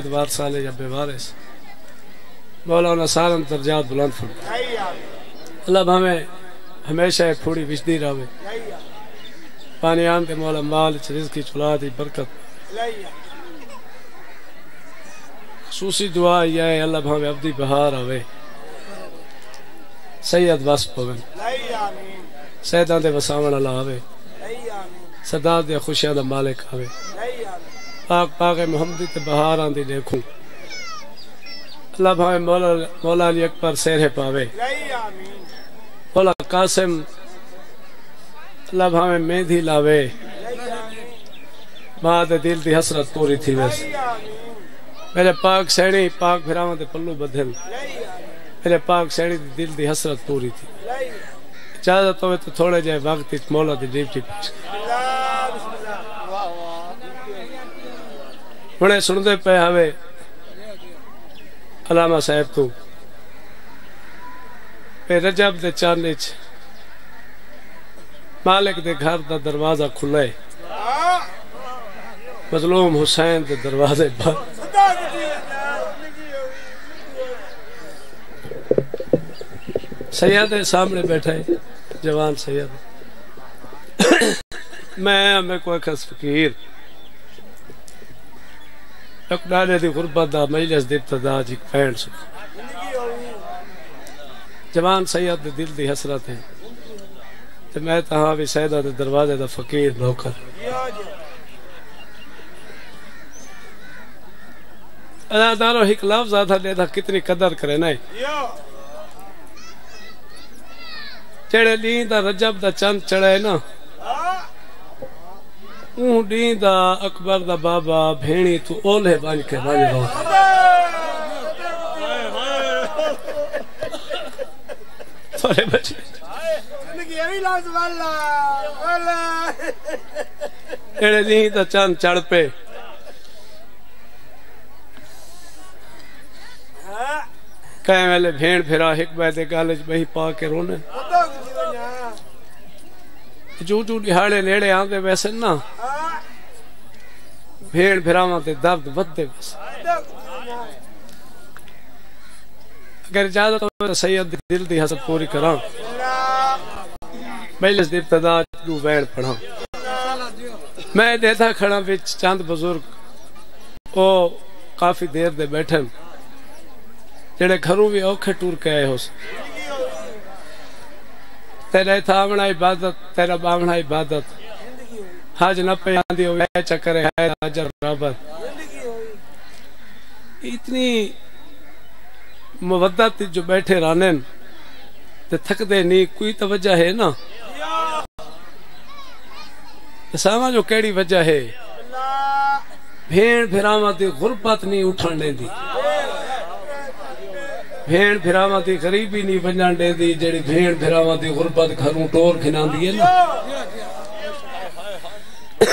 اتوار سالے یا بے وارث مولا انہاں سارن درجات بلند فرما اللہ ہمیں ہمیشہ ایک پھوڑی وجدی رہے۔ پانی آن دے مولا مال چ رزقی چلا دی برکت۔ خصوصی دعا یہ ہے، اللہ ہمیں عبدی بہار آوے۔ سید وس پوین سیدان دے وساون اللہ آوے۔ صدا دے خوشیاں دا مالک آوے۔ پاک پاک محمدی تے بہار آن دی دیکھوں۔ اللہ بھائی مولا مولا علی اکبر سیرے پاوے۔ مولا قاسم اللہ بھائی مہندی لاوے۔ بعد دل دی حسرت پوری تھی ویس۔ میرے پاک سینی پاک پھراواں تے پلو بدھن۔ میرے پاک سینی دی دل دی حسرت پوری تھی۔ اجازت ہوئے تو تھوڑے جائے وقت مولا دی ڈیوٹی پیش ہنے سندے پے ہوئے علامہ صاحب تو پہ رجب دے چانچ مالک دے گھر دا دروازہ کھلے مظلوم حسین دے دروازے بند سید سامنے بیٹھا ہے جوان سید میں ہمیں کوئی خس فقیر اقنانے دی غربت دا مجلس دی ابتدا جی پینڈ سو جوان سید دے دل دی حسرت ہے تو میں تہاں بھی سیدہ دے دروازے دا فقیر نوکر ادادارو ایک لفظ آتا لے دا کتنی قدر کرے نہیں چڑے لین دا رجب دا چند چڑھے نا اون لین دا اکبر دا بابا بھینی تو اولے بن کے بن رو تھوڑے بچے چڑے لین دا چند چڑھ پہ کہیں ویلے بھین پھرا ایک بیتے گالج بہی پا کے رونے جو جو دہاڑے نیڑے آن دے ویسے نا بھین پھرا ماں تے درد ود دے ویسے اگر اجازت ہوئے سید دل دی حسد پوری کران مجلس دی ابتدا جو وین پڑھا میں دیتا کھڑا وچ چاند بزرگ او کافی دیر دے بیٹھن، جڑے گھروں بھی اوکھے ٹور کے آئے ہو تیرے تھا تھامنا عبادت، تیرا باونا عبادت۔ ہاں حج نہ پہ آندی ہوئے چکرے ہے حجر رابط اتنی مودت جو بیٹھے رانن، تے تھک دے نہیں، کوئی توجہ ہے نا؟ ساما جو کیڑی وجہ ہے؟ بھین بھراما دی غربت نہیں اٹھانے دی۔ بھین بھراواں دی غریبی نہیں ونجان دے دی جڑی بھین بھراواں دی غربت گھروں ٹور کھنا دی ہے نا؟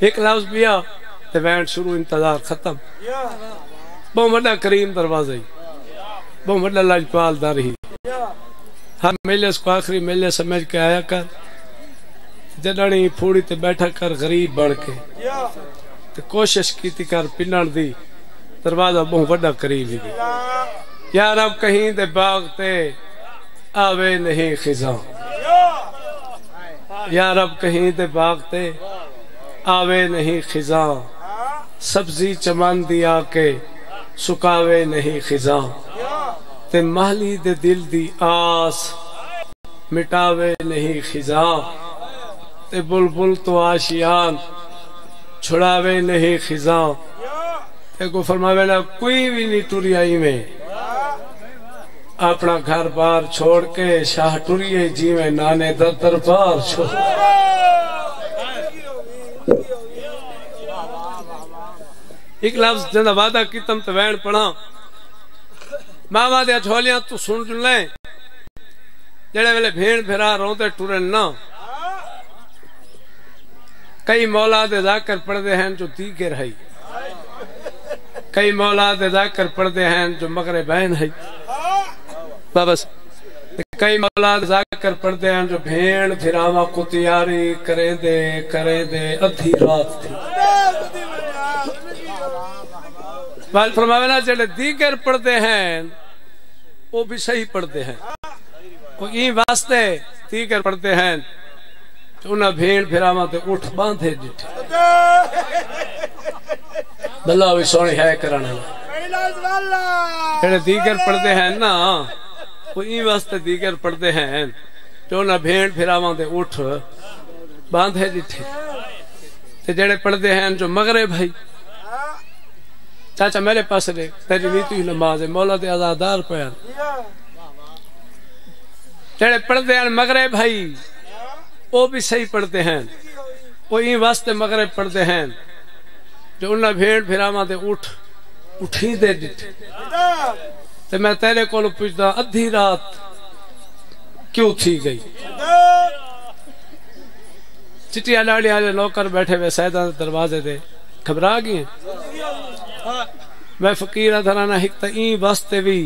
ایک لفظ بیا تے وینٹ شروع انتظار ختم۔ بہت بڑا کریم دروازہ ہی۔ بہت بڑا لاجپال دار ہی۔ ہر میلے کو آخری میلے سمجھ کے آیا کر۔ جڑنی پھوڑی تے بیٹھا کر غریب بڑھ کے۔ تے کوشش کیتی کر پنن دی۔ دروازہ بہت بڑا قریب ہی یا رب کہیں دے باغ تے آوے نہیں خزاں۔ یا رب کہیں دے باغ تے آوے نہیں خزاں۔ سبزی چمن دیا کے سکاوے نہیں خزاں۔ تے محلی دے دل دی آس مٹاوے نہیں خزاں۔ تے بلبل تو آشیان چھڑاوے نہیں خزاں۔ کو فرماوے نا کوئی بھی نہیں ٹوری آئی میں۔ اپنا گھر بار چھوڑ کے شاہ ٹوریے جی میں نانے در در بار چھوڑ۔ ایک لفظ جنہ وعدہ کی تم تو وین پڑھا ماما دیا جھولیاں تو سن جن لیں جڑے ویلے بھین بھرا روتے ٹورن نا کئی مولا دے ذاکر پڑھ دے ہیں جو دیگر ہے کئی مولاد ذاکر پڑھتے ہیں جو مغرب بہن ہے بس۔ کئی مولاد ذاکر پڑھتے ہیں جو بھین پھراوا کو تیاری کرے دے کرے دے، ادھی رات تھی۔ بال فرماوینا جڑے دیگر پڑھتے ہیں، وہ بھی صحیح پڑھتے ہیں۔ وہ این واسطے دیگر پڑھتے ہیں، تو انہاں بھیڑ پھراما تے اٹھ باندھے جٹھے۔ بلہ بھی سونی ہے کرانا جڑے دیگر پڑھتے ہیں نا وہ این واسطے دیگر پڑھتے ہیں۔ جو انہاں بھیڑ پھراما تے اٹھ باندھے جٹھے تے جڑے پڑھتے ہیں جو مغرب بھائی چاچا میرے پاس دے، تیری نیتی ہی نماز ہے، مولا دے آزادار پیان جڑے پڑھتے ہیں مغرب بھائی وہ بھی صحیح پڑھتے ہیں۔ وہ این واسطے مغرب پڑھتے ہیں۔ جو انہاں بھیڑ پھراما تے اٹھ، اٹھی دے دیتے تے میں تیرے کو پوچھتا ادھی رات کیوں تھی گئی؟ چٹی الاڑی والے نوکر بیٹھے ہوئے سیدان دروازے دے گھبرا گئے۔ میں فقیر ادھرانا ہک تا این واسطے بھی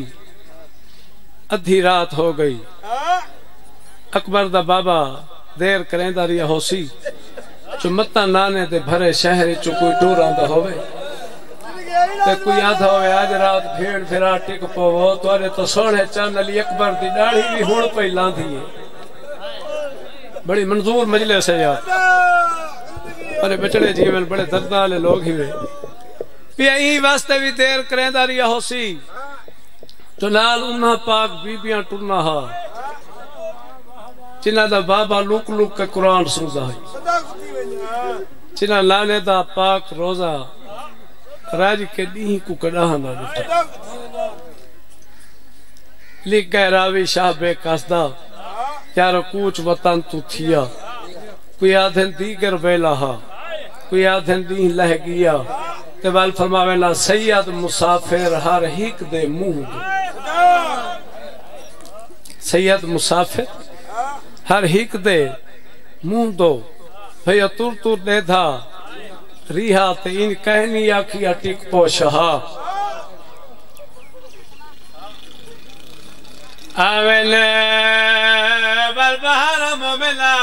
ادھی رات ہو گئی۔ اکبر دا بابا دیر کریں دا ریا ہو سی متا نانے دے بھرے شہری چو کوئی ٹور آندا ہوئے تے کوئی آدھا ہوئے آج رات بھیڑ پھرا ٹک پوو تو آرے تو سوڑے چان علی اکبر دی ڈاڑی بھی ہون پہ لان دیئے بڑی منظور مجلس ہے یار۔ جی، بڑے بچڑے جیون بڑے دردالے لوگ ہی ہوئے۔ پیا ای واسطے بھی دیر کریں دا ریا ہو سی۔ تو نال انہا پاک بی بیاں ٹرنا ہا۔ چنہ دا بابا لوک لوک کے قرآن سوزا ہے۔ چنہ لانے دا پاک روزہ۔ راج کے دیہی کو کڑاہ نہ دیتا لکھ گئے راوی شاہ بے کاسدہ یارو، کوچ وطن تو تھیا۔ کوئی آدھن دیگر بیلا ہا۔ کوئی آدھن دیہ لہ گیا۔ تے بال فرماوینا سید مسافر ہر ہیک دے منہ دے۔ سید مسافر ہر ہیک دے منہ دو۔ ریہا تے ان کہنی آکھیا ٹک پوشہا آوین بالبہر مومنا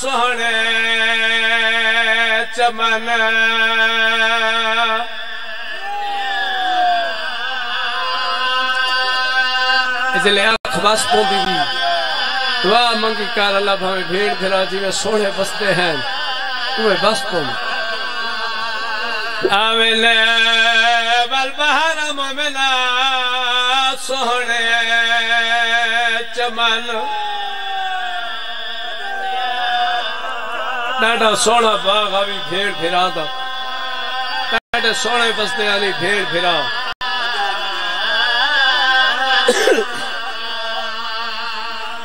سوڑے چمن۔ اس لیے آنکھ باس پو بھی۔ دعا منگی کار اللہ بھامے بھیڑ پھرا جی میں سوڑے بستے ہیں۔ تمہیں بس پو میں آوین بالبہر مومنا سوڑے چمن ڈاڈا سونا باغ آوی بھیڑ پھرا دا ڈاڈے سونے بستے آلی بھیڑ پھرا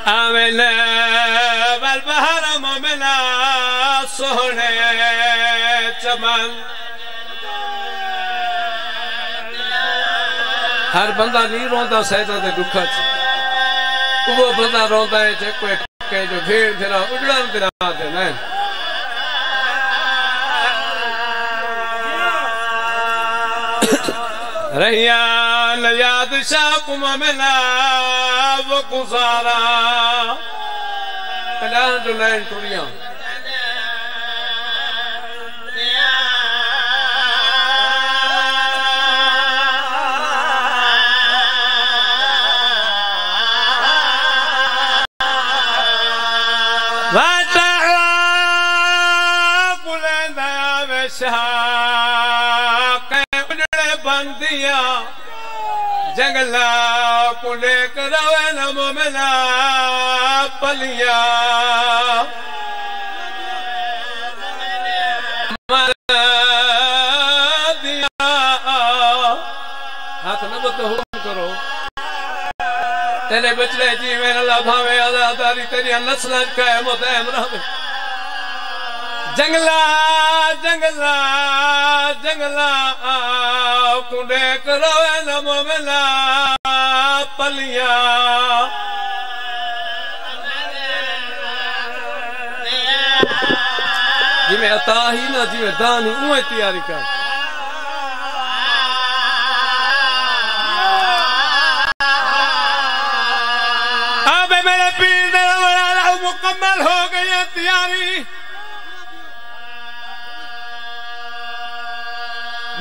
آمین والبہر مومنا سونے چمن ہر بندہ نہیں روندا سیدہ دے دکھا چھ وہ بندہ روندا ہے جے کوئی کہ جو بھیڑ پھرا اجڑان دنا دے نہیں رہیان ليابساكم منا وقصارا الآن دلين تريان وتعاقل ذا بشهار جنگلا کلے کروے نمو ملا پلیا۔ ہاتھ نبت حکم کرو۔ تیرے بچڑے جی میں اللہ بھاوے آزاداری تیری نسل قائم و دائم رہے جنگلا جنگلا جنگلا کنڈے کروے نمو ملا پلیا جی میں عطا ہی نہ جی میں دان ہی تیاری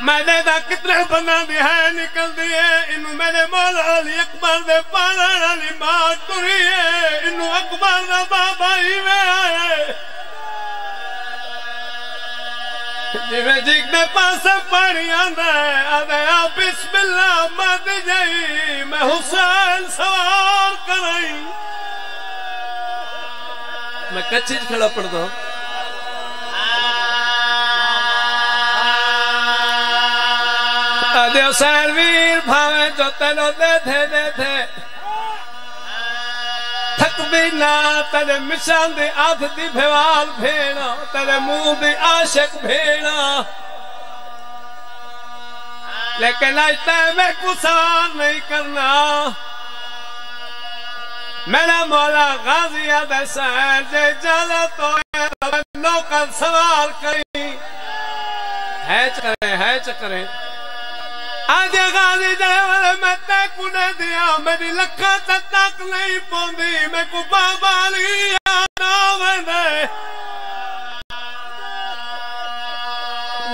چایس میں نے دا کتنے بنا دی ہے نکل دیئے انہوں میں نے مولا علی اکبر دے پالن علی ماں تری ہے انہوں اکبر دا بابا ہی میں آئے جی میں جیگ دے پاس پڑی آندھا ہے آدھے آ بسم اللہ مد جائی، میں حسین سوار کرائی۔ میں کچھ کھڑا پڑتا ہوں۔ آدھے حسین ویر بھاوے جو تینو دے تھے دے تھے تھک بھی نہ تیرے مشان دی آدھ دی بھیوال بھیڑا تیرے منہ دی عاشق بھیڑا لیکن آج تے میں کو سوال نہیں کرنا میرا مولا غازی آدھے سہر جے جالا تو ہے نوکر سوال کری ہے چکرے ہے چکرے آج غازی جائے والے میں تے کنے دیا میری لکھا تک نہیں پوندی میں کو بابا لیا ناوندے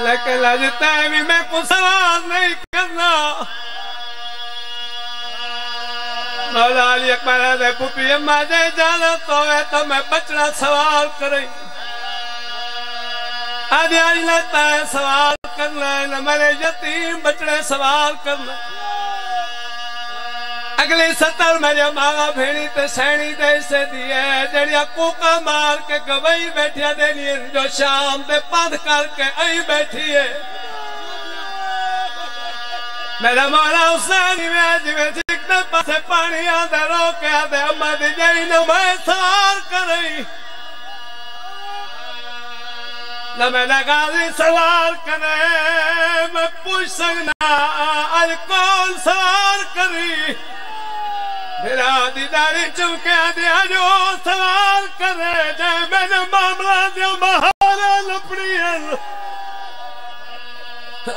لیکن لجتے بھی میں کو سوال نہیں کرنا مولا علی اکبر دے پوپی اما جے جانا تو ہے تو میں بچنا سوال آج لیتا ہے سوال کرنا ہے نہ میرے یتیم بچڑے سوال کرنا اگلی ستر میرے ماں بھیڑی تے سینی دے سے دیئے جڑیا کوکا مار کے گوئی بیٹھیا دینی جو شام دے پاند کر کے آئی بیٹھی ہے۔ میرا مولا حسینی میں جوے جگنے پاسے پانی آدھے روکے آدھے اما دی جائی نہ میں سوال کریں نہ میں نے غازی سوال کرے میں پوچھ سکنا آج کون سوال کری میرا دیداری چمکے دیا جو سوال کرے جائے میں نے معاملہ دیا مہارا لپڑی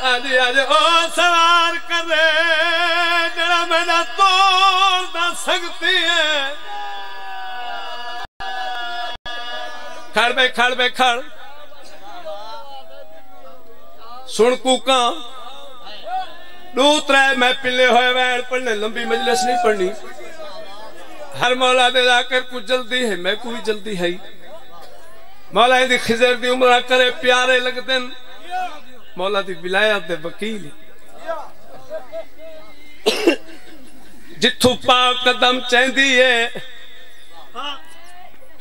آدھی آج او سوال کرے جڑا میں نے توڑ نہ سکتی ہے سن کوکاں دوت رہے میں پلے ہوئے وین پڑھنے لمبی مجلس نہیں پڑھنی ہر مولا دے ذاکر کچھ جلدی ہے میں کوئی جلدی ہے مولا دی خزر دی عمرہ کرے پیارے لگ دن مولا دی بلایات دے وکیل جتھو پاک قدم چیندی ہے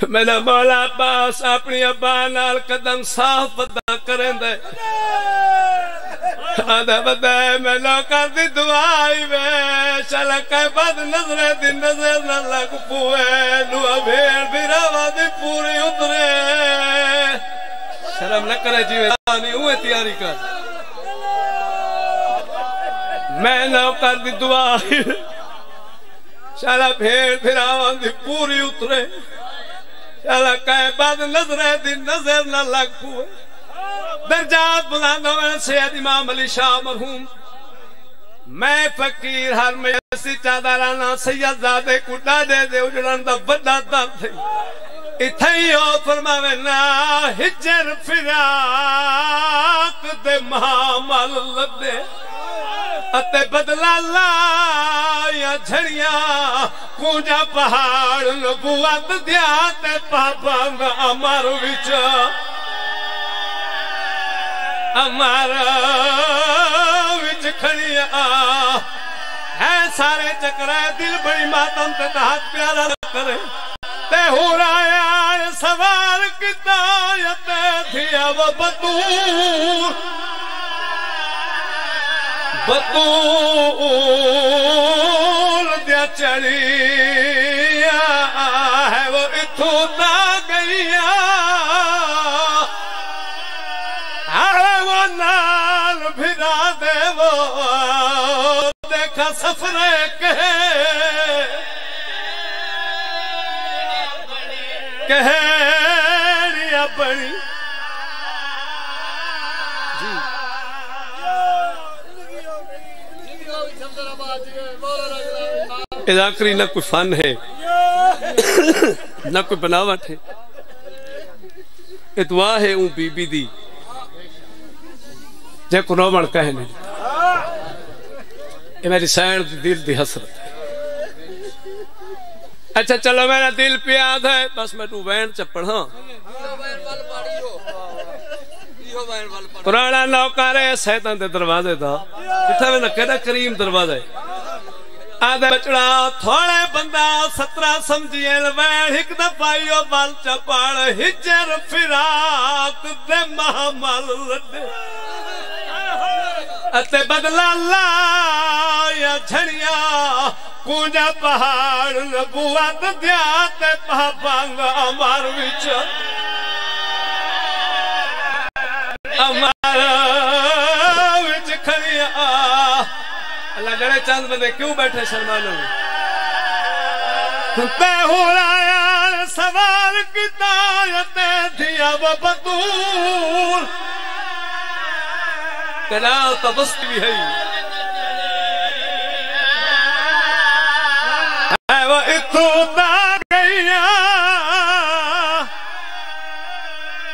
میرا مولا باس اپنی ابا نال قدم صاف بدا کریں دے آدھا بدا ہے میں لوکا دی دعائی میں شلکہ بد نظر دی نظر نہ لگ پوئے نوہ بھیڑ بھی روا دی پوری اترے شرم نہ کرے جیوے آنی ہوئے تیاری کر میں لوکا دی دعائی شالا بھیڑ بھی روا دی پوری اترے شالا کہے بعد درجات بلاندوں میں سید امام علی شاہ مرہوم میں فقیر ہر میں اسی چادرانا سید زادے کو ڈاڈے دے اجڑان دا بڑا در تھی اتھائی ہو فرماوے، نا ہجر فراق دے محامل لدے اتے بدلا لا یا جھڑیاں، کونجا پہاڑ نبوت دیا تے پاپا امار وچ امار وچ کھڑیا ہے سارے چکرے دل بڑی ماتم تے تحت پیارا کرے تے ہو رایا سوال کتا یا تے تھیا وہ بطور بطول دیا چڑیا ہے وہ اتھو تا گئیا ہے کا سفر کہے۔ کہڑی اپنی جی۔ اداکری نہ کوئی فن ہے، نہ کوئی بناوٹ ہے۔ اتوا ہے اون بی بی دی۔ جے کو نومن کہے نہیں یہ میری سین دل دی حسرت ہے۔ اچھا چلو، میرا دل پیاد ہے۔ بس میں تو وین چپڑ ہاں۔ پرانا نوکار ہے سیتان دے دروازے دا۔ اتھا میں نہ کہنا کریم دروازے آدھے بچڑا تھوڑے بندہ، سترہ سمجھئے لوین ہک دا پائیو بال چپاڑ۔ ہجر، فراق دے محمل لدے اتے بدلا لا یا جھڑیا، کونجا پہاڑ نبوت دیا تے پاپانگا امار وچ۔ امار وچ کھڑیا۔ اللہ جڑے چاند بندے کیوں بیٹھے شرمانوں میں تے ہو رہا سوال کتا یتے دیا وہ لا تضصت بهي. وإطوبا قيا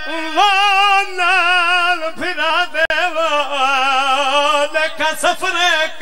وانا لفنا ديوا لك سفرك.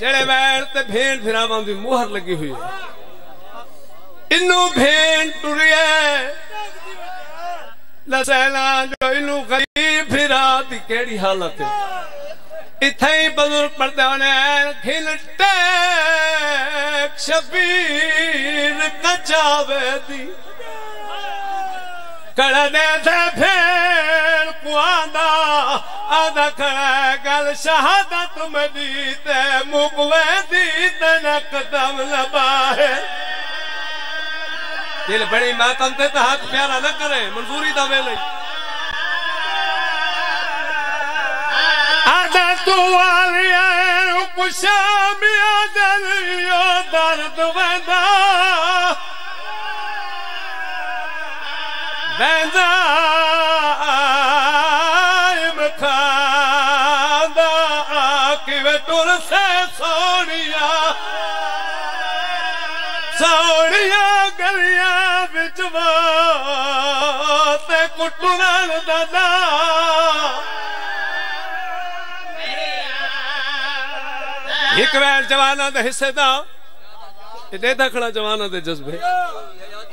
جڑے ویل تے بھین پھراواں دی مہر لگی ہوئی ہے۔ انو بھین ٹریے لسینا جو انو غریب پھرا دی کیڑی حالت ہے۔ اتھے بزرگ پڑھتے ہونے کھل ٹیک شبیر کچاوے دی۔ کڑا دے تھے پھر کواندا گل شہادت مدیتے مقوے دیتے، نقدم لباہے۔ دل بڑی ماتم تے تحت پیارا نہ کرے، منظوری دا ویلے۔ آدھا تو آلی آئے کشامی آدھلیو درد ویدہ ویدہ تے دادا۔ ایک ویل جوانا دے حصے دا یہ دے دکھڑا جوانا دے جذبے۔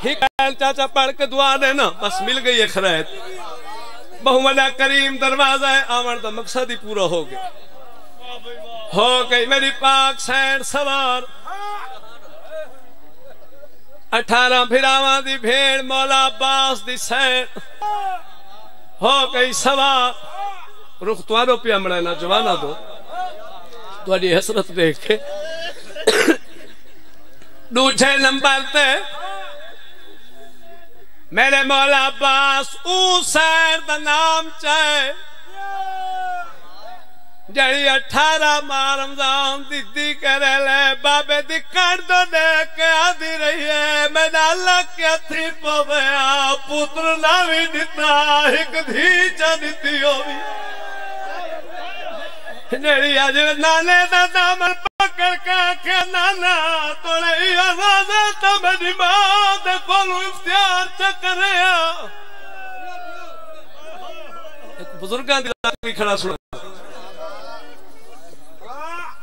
ایک ویل چاچا پڑھ کے دعا دینا بس مل گئی ایک خرائط۔ بہو مدہ کریم دروازہ ہے، آمن دا مقصد ہی پورا ہو گیا۔ ہو گئی میری پاک سین سوار۔ اٹھارہ پھراواں دی بھیڑ مولا باس دی سین۔ ہو گئی سوار رخ توارو پیا مڑے نا، جوانا دو۔ تواڈی حسرت دیکھ کے۔ دوجھے نمبر تے۔ میرے مولا عباس، او سیر دا نام چاہے۔ جڑی اٹھارہ مارم دام دیدی کرے لے بابے دی کڑ دو دے کے آدھی رہی ہے میں نالا کیا تھی پویا پتر ناوی دیتا ایک دھی چا دیتی ہوئی جڑی آج نانے دا دامن پکڑ کے آکھے نانا توڑے ہی آزاد ہے میری ماں دے کولو اختیار چکریا ایک بزرگاں دی لات بھی کھڑا سنا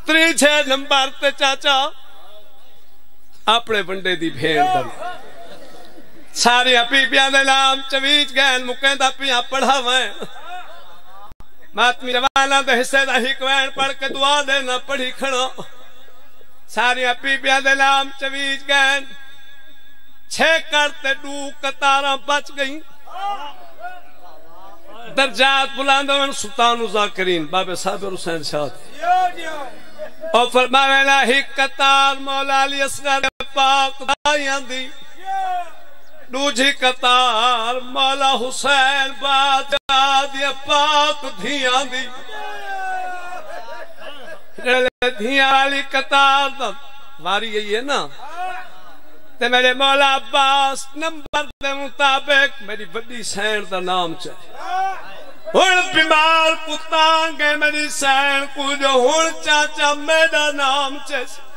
تری چھے نمبر تے چاچا۔ اپنے بندے دی بھیڑ دن ساری اپی پیاں دے نام چویچ گئن مکین دا پیاں پڑھا وائیں ماتمی روانا دے حصے دا ہی کوین پڑھ کے دعا دینا پڑھی کھڑا ساری اپی پیاں دے نام چویچ گئن۔ چھے کرتے ڈو کتاراں بچ گئیں۔ درجات بلاندون سلطان ذاکرین باب صابر حسین شاہ اور فرماوینا ہی قطار مولا علی اصغر پاک دائیاں دی۔ دوجی قطار مولا حسین بادشاہ دی پاک دھیاں دی۔ دھیاں والی قطار دا واری یہی ہے نا۔ تے میرے مولا عباس نمبر دے مطابق میری بڑی سین دا نام چاہے ہن بیمار پتانگے میری سین کو جو ہن چاچا میرا نام چاہے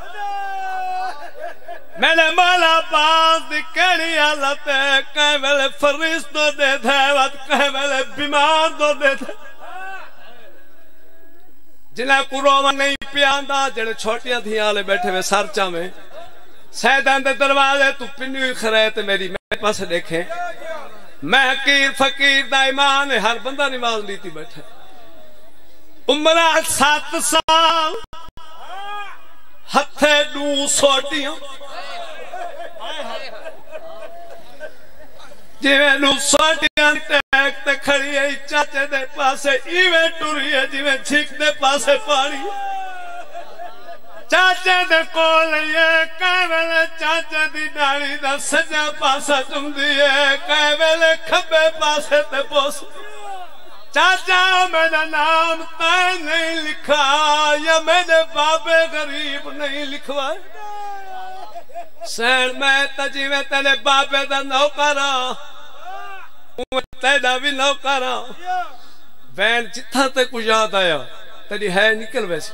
میرے مولا پاس دی کڑی حالت ہے کہیں ویلے فرشت دو دے دھے وقت کہیں ویلے بیمار دو دے دھے جنہیں کو روما نہیں پیاندا جڑے چھوٹیاں تھیاں لے بیٹھے ہوئے سرچا میں سیدان دے دروازے تو پنی ہوئی خریت میری میرے پاس دیکھیں میں حقیر فقیر دا ایمان ہے، ہر بندہ نماز لیتی بیٹھے عمرہ سات سال، ہتھے دو سوٹیاں جیویں نو سوٹیاں ٹیک تے کھڑی ہے، چاچے دے پاسے، ایویں ٹوری ہے، جیویں چھک دے پاسے پاڑی چاچے دے کول یہ کہے چاچے دی ڈاڑی دا سجا پاسا چم دیئے کہے کھبے پاسے تے بوس چاچا میرا نام تے نہیں لکھا یا میرے بابے غریب نہیں لکھوا سین میں تجیوے تیرے بابے دا نوکارا تیڑا بھی نوکارا بین جتھا تے کچھ یاد آیا تیری ہے نکل ویسے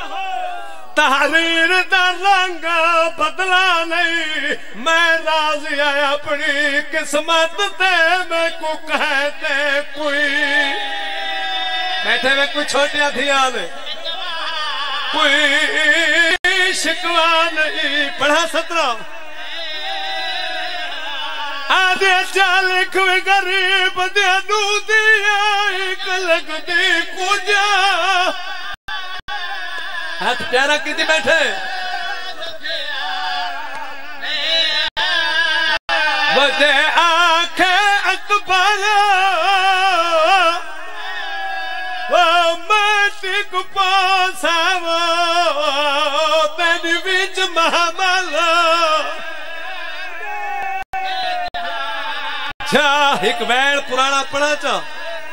تحریر دا رنگ بدلا نہیں۔ میں راضی ہے اپنی قسمت تے، میں کو کہتے کوئی۔ بیٹھے میں کوئی چھوٹیاں تھی آنے کوئی شکوا نہیں۔ پڑھا سترہ۔ آدھے چال کوئی غریب دیا دو دیا ایک لگ دی کجا ہاتھ پیارا کیتی بیٹھے۔ وجہ آنکھیں اکبر۔ وہ ماتی کو پاسا وہ تیری محمل۔ چھا ایک ویڑ پرانا پڑا چا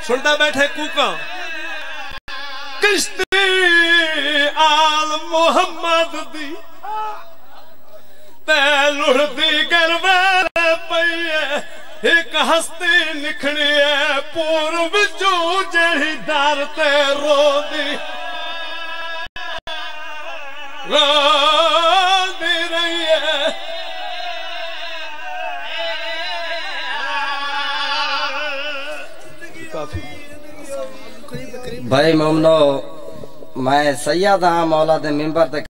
سنڈا بیٹھے کوکا آل محمد دی تے لڑتی گرویر پئیے ایک ہستی نکھڑی ہے پورو جو جہی دار تے رو دی رو دی رہی ہے۔ بھائی مومنو میں سیدہ مولا دے ممبر تے